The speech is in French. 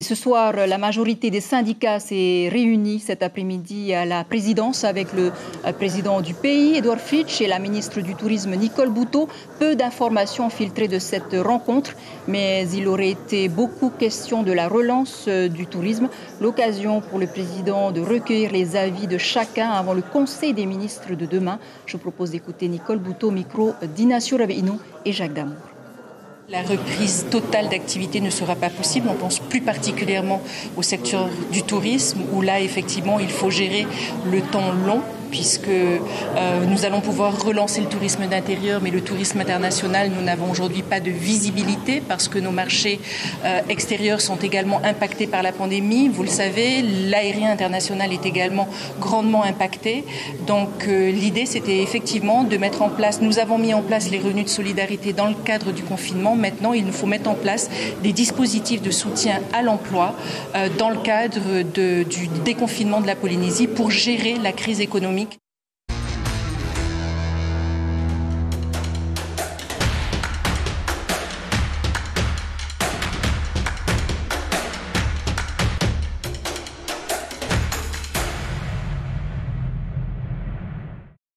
Ce soir, la majorité des syndicats s'est réunie cet après-midi à la présidence avec le euh, président du pays, Edouard Fritsch, et la ministre du Tourisme, Nicole Bouteau. Peu d'informations filtrées de cette rencontre, mais il aurait été beaucoup question de la relance euh, du tourisme. L'occasion pour le président de recueillir les avis de chacun avant le Conseil des ministres de demain. Je propose d'écouter Nicole Bouteau, micro d'Inacio Raveino et Jacques Damour. La reprise totale d'activité ne sera pas possible. On pense plus particulièrement au secteur du tourisme où là, effectivement, il faut gérer le temps long puisque euh, nous allons pouvoir relancer le tourisme d'intérieur, mais le tourisme international, nous n'avons aujourd'hui pas de visibilité parce que nos marchés euh, extérieurs sont également impactés par la pandémie. Vous le savez, l'aérien international est également grandement impacté. Donc euh, l'idée, c'était effectivement de mettre en place, nous avons mis en place les revenus de solidarité dans le cadre du confinement. Maintenant, il nous faut mettre en place des dispositifs de soutien à l'emploi dans le cadre du déconfinement de la Polynésie pour gérer la crise économique